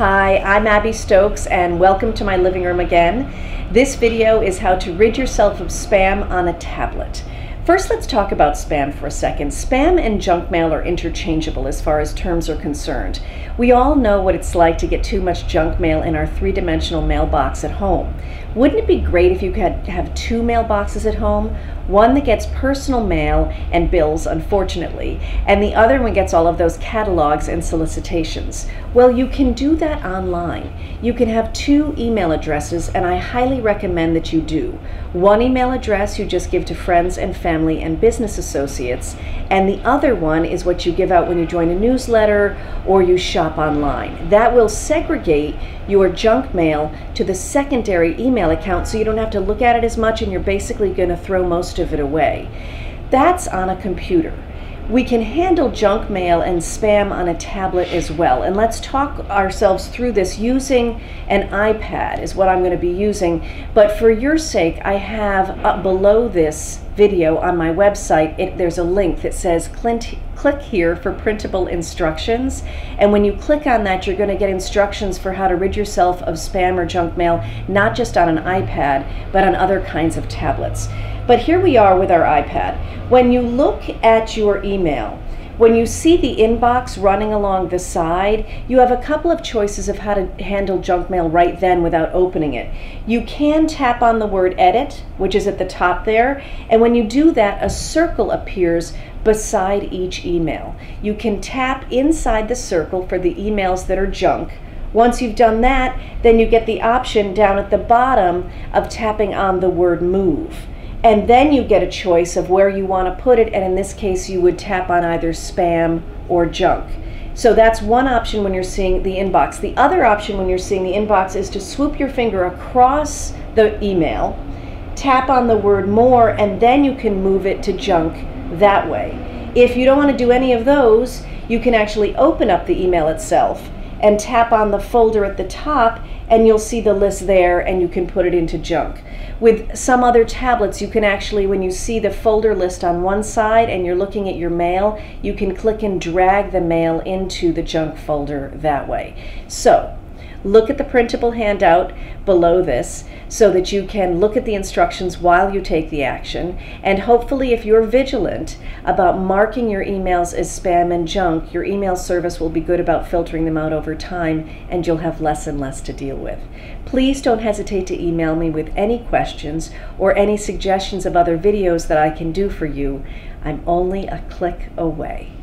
I'm Abby Stokes and welcome to my living room again. This video is how to rid yourself of spam on a tablet. First, let's talk about spam for a second. Spam and junk mail are interchangeable as far as terms are concerned. We all know what it's like to get too much junk mail in our three-dimensional mailbox at home. Wouldn't it be great if you could have two mailboxes at home? One that gets personal mail and bills, unfortunately, and the other one gets all of those catalogs and solicitations. Well, you can do that online. You can have two email addresses, and I highly recommend that you do. One email address you just give to friends and family and business associates, and the other one is what you give out when you join a newsletter or you shop online. That will segregate your junk mail to the secondary email account so you don't have to look at it as much and you're basically going to throw most of it away. That's on a computer. We can handle junk mail and spam on a tablet as well. And let's talk ourselves through this using an iPad is what I'm going to be using. But for your sake, I have up below this video on my website, it, there's a link that says click here for printable instructions. And when you click on that, you're going to get instructions for how to rid yourself of spam or junk mail, not just on an iPad, but on other kinds of tablets. But here we are with our iPad. When you look at your email, when you see the inbox running along the side, you have a couple of choices of how to handle junk mail right then without opening it. You can tap on the word edit, which is at the top there, and when you do that, a circle appears beside each email. You can tap inside the circle for the emails that are junk. Once you've done that, then you get the option down at the bottom of tapping on the word move. And then you get a choice of where you want to put it, and in this case, you would tap on either spam or junk. So that's one option when you're seeing the inbox. The other option when you're seeing the inbox is to swoop your finger across the email, tap on the word more, and then you can move it to junk that way. If you don't want to do any of those, you can actually open up the email itself and tap on the folder at the top and you'll see the list there and you can put it into junk. With some other tablets, you can actually, when you see the folder list on one side and you're looking at your mail, you can click and drag the mail into the junk folder that way. So, look at the printable handout below this so that you can look at the instructions while you take the action. And hopefully, if you're vigilant about marking your emails as spam and junk, your email service will be good about filtering them out over time and you'll have less and less to deal with. Please don't hesitate to email me with any questions or any suggestions of other videos that I can do for you. I'm only a click away.